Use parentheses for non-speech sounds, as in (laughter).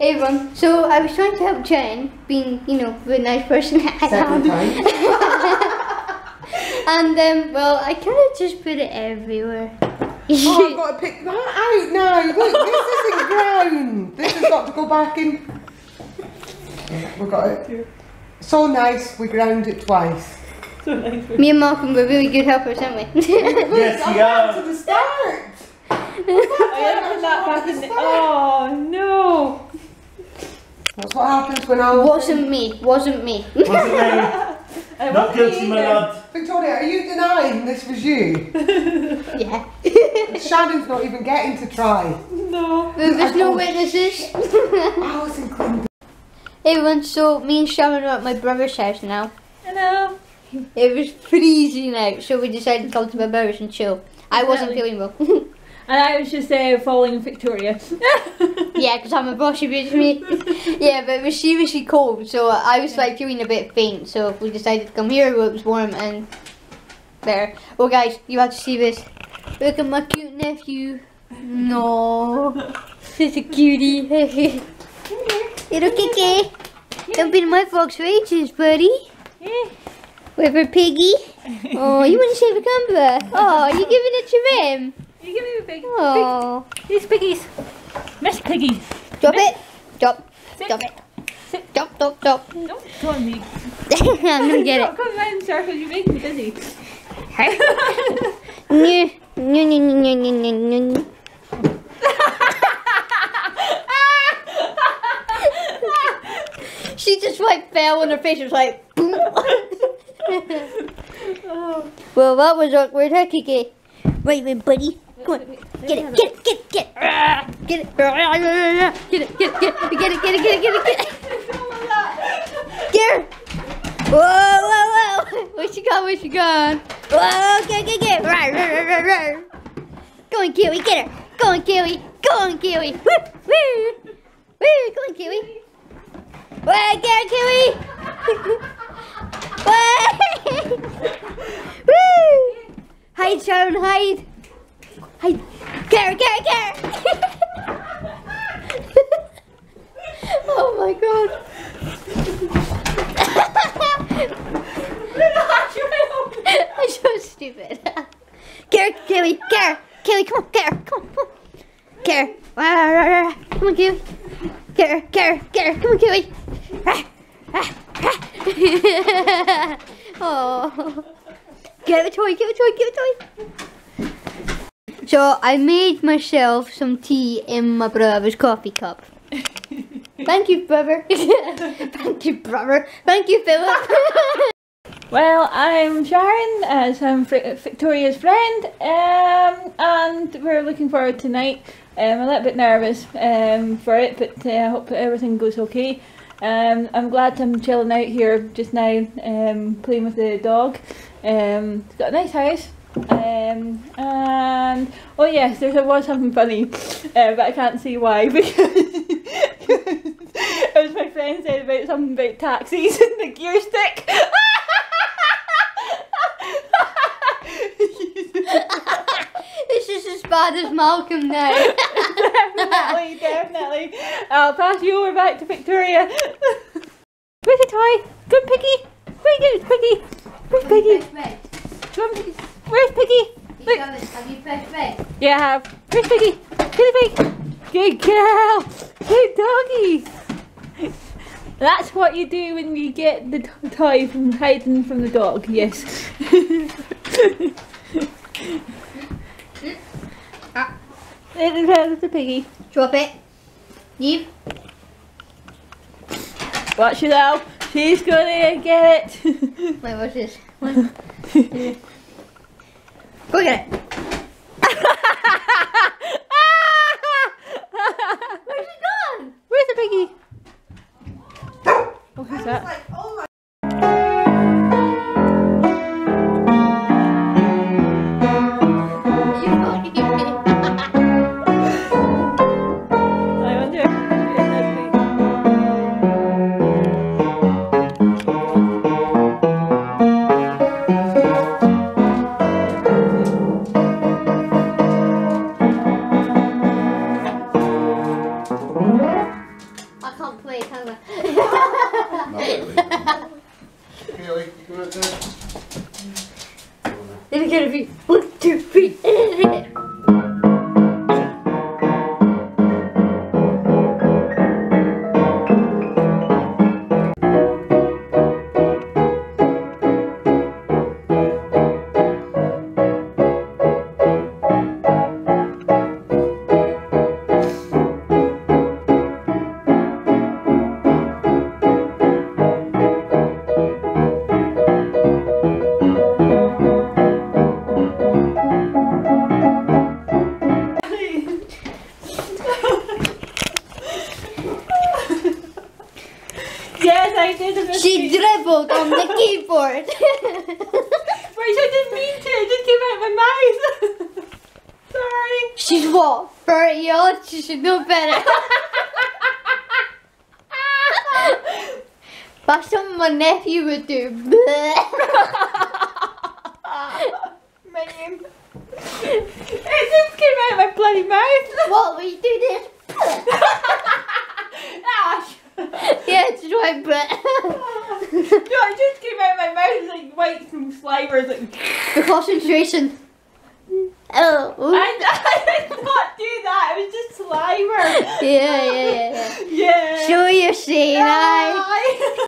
Hey everyone, so I was trying to help Jen, being, you know, the nice person I am. Second time. (laughs) And um, well, I kind of just put it everywhere. Oh, I've got to pick that out now. Look, this isn't ground. This has got to go back in. Yeah, we got it. So nice, we ground it twice. Me and Malcolm were really good helpers, aren't we? (laughs) Yes, I'm you are. to the start. (laughs) I gotta that back in the. Oh no! That's what happens when I was. wasn't me, wasn't me. Was it me? I Not guilty, my lad. Victoria, are you denying this was you? (laughs) yeah. Shannon's not even getting to try. No. There's no witnesses. Alison Clinton. Hey everyone, so me and Sharon are at my brother's house now. Hello. It was freezing out, so we decided to come to my brother's and chill. I wasn't feeling well. (laughs) And I was just uh, following Victoria. (laughs) yeah, because I'm a boss, you beat me. (laughs) yeah, but it was seriously cold, so I was like feeling a bit faint, so we decided to come here where it was warm and there. Well, guys, you have to see this. Look at my cute nephew. No, he's a cutie. (laughs) Little Kiki. Don't be in my fox for ages, buddy. Yeah. With her piggy. Oh, you want to save a camera? Oh, are you giving it to him? You give me a big. Oh. big these piggies. Miss piggies. Drop it. Drop. Sit. Drop it. Sit. Drop, drop, drop. Don't on me. (laughs) I'm gonna (laughs) get it. come round in circles. You make me dizzy. (laughs) New, new, new, new, new, new, new, new. She just like fell on her face. It was like. boom. oh. well, that was awkward, huh, Kiki? Right, buddy. Come on. Get it, get it, get it, get it. Get it. Get it, get it, get it, get it, get it, get it, get it, get it. Get her. Whoa, whoa, whoa. Where's she gone? Where's she gone? Whoa, get, get, get. Go on, Kiwi, get her. Go on, Kiwi. Go on, Kiwi. Woo, woo. Woo, go on, Kiwi. Wait, get her, Kiwi. Woo. Hide, Sharon. Hide. Her, get her. oh my god. (laughs) I'm so stupid. Her, Kiwi, her. Kiwi, come on, her, come on, come on. Rah. Come on, Kiwi. Her, get her. Come on, Kiwi. (laughs) Oh. Get a toy, get a toy, get a toy. So I made myself some tea in my brother's coffee cup. (laughs) Thank you, brother. (laughs) Thank you, brother. Thank you, Philip. (laughs) Well, I'm Sharon, as I'm Victoria's friend, um, and we're looking forward to tonight. Um, I'm a little bit nervous um, for it, but uh, I hope everything goes okay. Um, I'm glad I'm chilling out here just now, um, playing with the dog. Um, it's got a nice house. Um, and oh yes, there was something funny, uh, but I can't see why (laughs) because it was my friend said about something about taxis and the gear stick. this is as bad as Malcolm now. (laughs) definitely, definitely. I'll pass you over back to Victoria. Where's the toy? Good Piggy. Where you Piggy? Where's Piggy? Come, Piggy. Where's Piggy? Look. Have you pressed red? Yeah, I have. Where's Piggy? Good Pig. Good girl. Good doggy. That's what you do when you get the toy from hiding from the dog. Yes. it is There's the piggy. Drop it. Eve. Watch it out. She's gonna get it. Wait, what's this? One, (laughs) two. Go get it. Where's it gone? Where's the piggy? Oh, who's that? Haley. Haley, you want. One, two, three. Yes, I did a mistake. She dribbled on the (laughs) keyboard. Wait, I didn't mean to. It just came out of my mouth. (laughs) Sorry. She's what? 30 years old? She should know better. (laughs) That's something my nephew would do. my name. It just came out of my bloody mouth. what will you do this? Yeah, it's right, but (laughs) no, it just came out of my mouth like white from Slimer. It's Like, the concentration. Oh. I, (laughs) I did not do that. It was just Slimer. yeah, yeah, yeah, yeah. (laughs) Yeah. Show your shade eye. Aye.